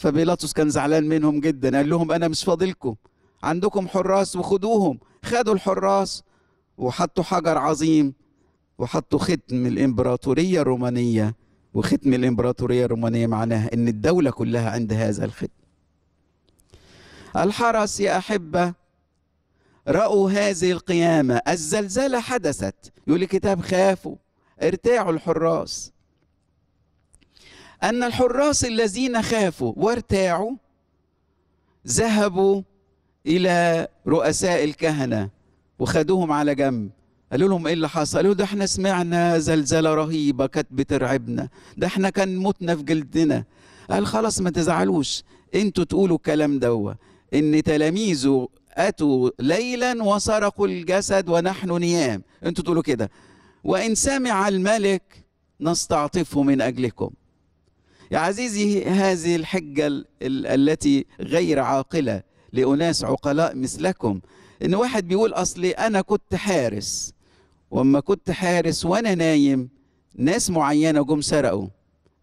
فبيلاطس كان زعلان منهم جدا. قال لهم أنا مش فاضلكم. عندكم حراس وخدوهم. خدوا الحراس وحطوا حجر عظيم وحطوا ختم الإمبراطورية الرومانية. وختم الإمبراطورية الرومانية معناها إن الدولة كلها عند هذا الختم. الحرس يا أحبة رأوا هذه القيامة. الزلزله حدثت. يقول الكتاب خافوا. ارتاعوا الحراس. أن الحراس الذين خافوا وارتاعوا ذهبوا إلى رؤساء الكهنة وخدوهم على جنب قالوا لهم إيه اللي حصل؟ قالوا ده إحنا سمعنا زلزلة رهيبة كانت بترعبنا، ده إحنا كان موتنا في جلدنا. قال خلاص ما تزعلوش، أنتوا تقولوا الكلام دوا إن تلاميذه أتوا ليلا وسرقوا الجسد ونحن نيام، أنتوا تقولوا كده. وإن سمع الملك نستعطفه من أجلكم. يا عزيزي هذه الحجة ال- ال- التي غير عاقلة لأناس عقلاء مثلكم. إن واحد بيقول أصلي أنا كنت حارس وأما كنت حارس وأنا نايم ناس معينة جم سرقوا.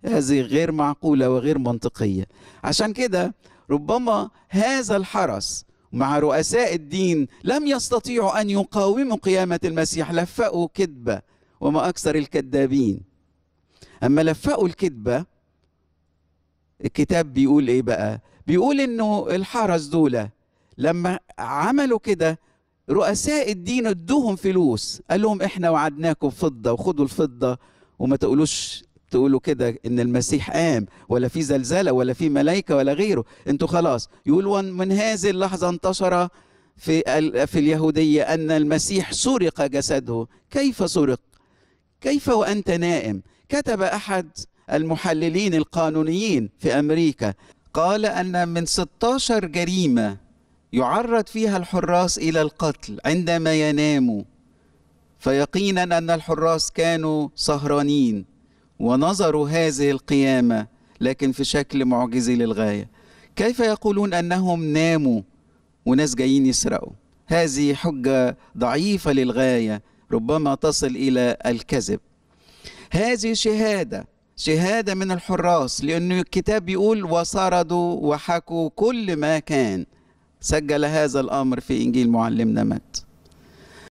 هذه غير معقولة وغير منطقية. عشان كده ربما هذا الحرس مع رؤساء الدين لم يستطيعوا أن يقاوموا قيامة المسيح لفقوا كذبه وما أكثر الكذابين. أما لفقوا الكذبه الكتاب بيقول إيه بقى؟ بيقول إنه الحرس دول لما عملوا كده رؤساء الدين ادوهم فلوس قال لهم إحنا وعدناكم فضة وخدوا الفضة وما تقولوش تقولوا كده إن المسيح قام ولا في زلزلة ولا في ملائكه ولا غيره. أنتوا خلاص. يقول من هذه اللحظة انتشر في في اليهودية أن المسيح سرق جسده. كيف سرق؟ كيف وأنت نائم؟ كتب أحد المحللين القانونيين في أمريكا قال أن من 16 جريمة يعرض فيها الحراس إلى القتل عندما يناموا. فيقينا أن الحراس كانوا سهرانين ونظروا هذه القيامة لكن في شكل معجزي للغاية. كيف يقولون أنهم ناموا وناس جايين يسرقوا؟ هذه حجة ضعيفة للغاية ربما تصل إلى الكذب. هذه شهادة شهاده من الحراس لأنه الكتاب بيقول وسردوا وحكوا كل ما كان. سجل هذا الأمر في إنجيل معلمنا متى